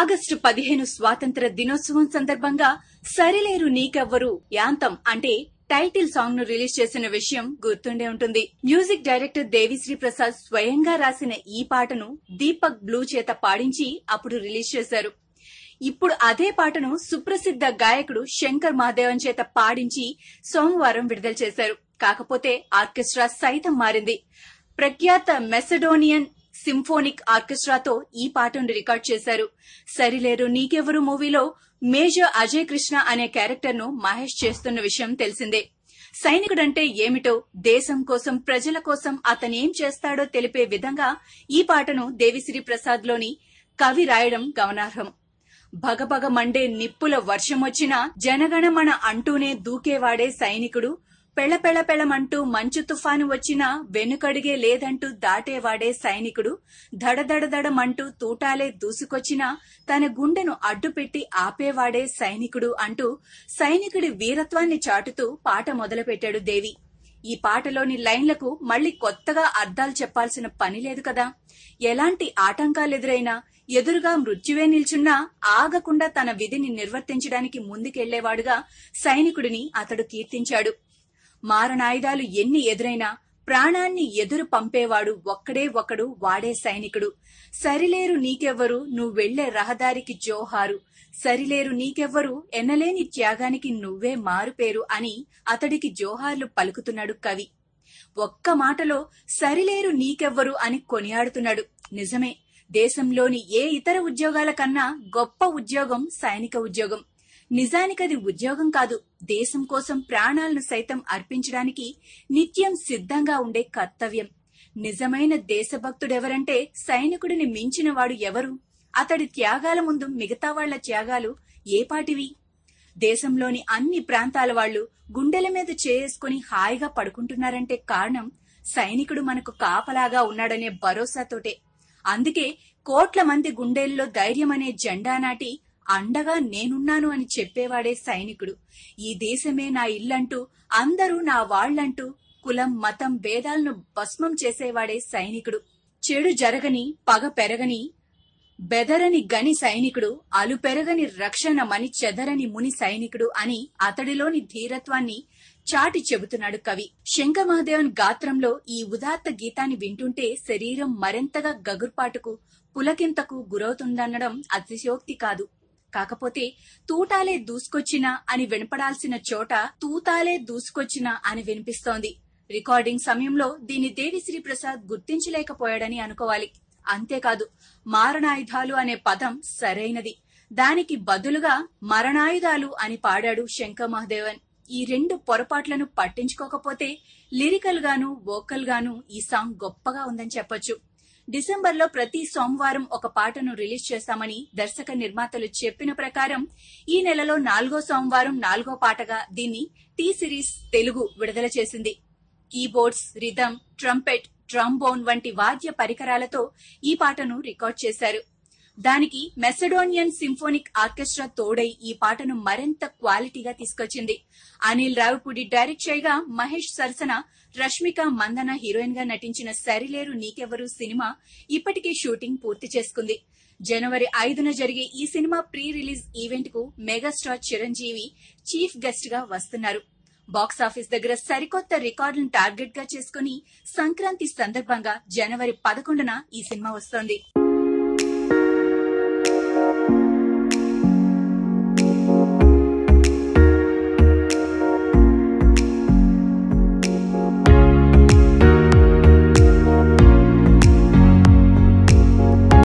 August పదిహేను స్వాతంత్ర దినోత్సవం సందర్భంగా సరిలేరు నీకెవ్వరు యాంతం అంటే టైటిల్ సాంగ్ను రిలీజ్ చేసిన విషయం గుర్తుండే ఉంటుంది. మ్యూజిక్ డైరెక్టర్ దేవిశ్రీ ప్రసాద్ స్వయంగా రాసిన ఈ పాటను దీపక్ బ్లూ చేత పాడించి అప్పుడు రిలీజ్ చేశారు. ఇప్పుడు అదే పాటను సుప్రసిద్ధ గాయకుడు శంకర్ మహాదేవన్ చేత పాడించి సోమవారం విడుదల చేశారు. కాకపోతే ఆర్కెస్ట్రా సైతం మారింది. ప్రఖ్యాత మెసడోనియన్ సింఫోనిక్ ఆర్కెస్ట్రాతో ఈ పాటను రికార్డ్ చేశారు. సరిలేరు నీకెవరు మూవీలో మేజర్ అజయ్ కృష్ణ అనే క్యారెక్టర్ను మహేష్ చేస్తున్న విషయం తెలిసిందే. సైనికుడంటే ఏమిటో దేశం కోసం ప్రజల కోసం అతనేం చేస్తాడో తెలిపే విధంగా ఈ పాటను దేవిశ్రీ ప్రసాద్లోని కవి రాయడం గమనార్హం. భగభగ మండే నిప్పుల వర్షమొచ్చినా జనగణమన అంటూనే దూకేవాడే సైనికుడు పెళపెళపెళమంటూ మంచు తుఫాను వచ్చినా వెనుకడిగే లేదంటూ దాటేవాడే సైనికుడు. దడదడదడమంటూ తూటాలే దూసుకొచ్చినా తన గుండెను అడ్డుపెట్టి ఆపేవాడే సైనికుడు అంటూ సైనికుడి వీరత్వాన్ని చాటుతూ పాట మొదలుపెట్టాడు దేవి. ఈ పాటలోని లైన్లకు మళ్ళీ కొత్తగా అర్థాలు చెప్పాల్సిన పని లేదు కదా. ఎలాంటి ఆటంకాలెదురైనా ఎదురుగా మృత్యువే నిల్చున్నా ఆగకుండా తన విధిని నిర్వర్తించడానికి ముందుకెళ్ళేవాడుగా సైనికుడిని అతడు కీర్తించాడు. మారణాయుధాలు ఎన్ని ఎదురైనా ప్రాణాన్ని ఎదురు పంపేవాడు ఒక్కడే ఒకడు వాడే సైనికుడు. సరిలేరు నీకెవ్వరు నువ్వు వెళ్ళే రహదారికి జోహారు. సరిలేరు నీకెవ్వరు ఎన్నలేని త్యాగానికి నువ్వే మారుపేరు అని అతడికి జోహార్లు పలుకుతున్నాడు కవి. ఒక్క మాటలో సరిలేరు నీకెవ్వరు అని కొనియాడుతున్నాడు. నిజమే దేశంలోని ఏ ఇతర ఉద్యోగాల కన్నా గొప్ప ఉద్యోగం సైనిక ఉద్యోగం. నిజానికది ఉద్యోగం కాదు. దేశం కోసం ప్రాణాలను సైతం అర్పించడానికి నిత్యం సిద్ధంగా ఉండే కర్తవ్యం. నిజమైన దేశభక్తుడెవరంటే సైనికుడిని మించిన వాడు ఎవరు? అతడి త్యాగాల ముందు మిగతా వాళ్ళ త్యాగాలు ఏపాటివి దేశంలోని అన్ని ప్రాంతాల వాళ్ళు గుండెల మీద చేసుకుని హాయిగా పడుకుంటున్నారంటే కారణం సైనికుడు మనకు కాపలాగా ఉన్నాడనే భరోసాతోటే. అందుకే కోట్ల మంది గుండెల్లో ధైర్యం అనే జెండా నాటి అండగా నేనున్నాను అని చెప్పేవాడే సైనికుడు. ఈ దేశమే నా ఇల్లంటూ అందరూ నా వాళ్ళంటూ కులం మతం భేదాలను భస్మం చేసేవాడే సైనికుడు. చెడు జరగని పగ పెరగని బెదరని గని సైనికుడు అలు పెరగని రక్షణ మని చెదరని ముని సైనికుడు అని అతడిలోని ధీరత్వాన్ని చాటి చెబుతున్నాడు కవి. శంకర్ గాత్రంలో ఈ ఉదాత్త గీతాన్ని వింటుంటే శరీరం మరింతగా గగుర్పాటుకు పులకింతకు గురవుతుందనడం అతిశయోక్తి కాదు. కాకపోతే తూటాలే దూసుకొచ్చినా అని వినపడాల్సిన చోట తూతాలే దూసుకొచ్చినా అని వినిపిస్తోంది. రికార్డింగ్ సమయంలో దీన్ని దేవిశ్రీ ప్రసాద్ గుర్తించలేకపోయాడని అనుకోవాలి. అంతేకాదు మారణాయుధాలు అనే పదం సరైనది. దానికి బదులుగా మరణాయుధాలు అని పాడాడు శంకర్ మహదేవన్. ఈ రెండు పొరపాట్లను పట్టించుకోకపోతే లిరికల్ గాను వోకల్ గాను ఈ సాంగ్ గొప్పగా ఉందని చెప్పొచ్చు. డిసెంబర్లో ప్రతి సోమవారం ఒక పాటను రిలీజ్ చేస్తామని దర్శక నిర్మాతలు చెప్పిన ప్రకారం ఈ నెలలో నాలుగో సోమవారం నాలుగో పాటగా దీన్ని టీ సిరీస్ తెలుగు విడుదల చేసింది. కీబోర్డ్స్ రిథమ్ ట్రంపెట్ ట్రంబోన్ వంటి వాద్య పరికరాలతో ఈ పాటను రికార్డ్ చేశారు. దానికి మెసడోనియన్ సింఫోనిక్ ఆర్కెస్ట్రా తోడై ఈ పాటను మరింత క్వాలిటీగా తీసుకొచ్చింది. అనిల్ రావిపూడి డైరెక్ట్ చేయగా మహేష్ సరసన రష్మిక మందన హీరోయిన్గా నటించిన సరిలేరు నీకెవరు సినిమా ఇప్పటికే షూటింగ్ పూర్తి చేసుకుంది. జనవరి ఐదున జరిగే ఈ సినిమా ప్రీ రిలీజ్ ఈవెంట్కు మెగాస్టార్ చిరంజీవి చీఫ్ గెస్ట్గా వస్తున్నారు. బాక్సాఫీస్ దగ్గర సరికొత్త రికార్డులను టార్గెట్గా చేసుకుని సంక్రాంతి సందర్భంగా జనవరి పదకొండున ఈ సినిమా వస్తోంది.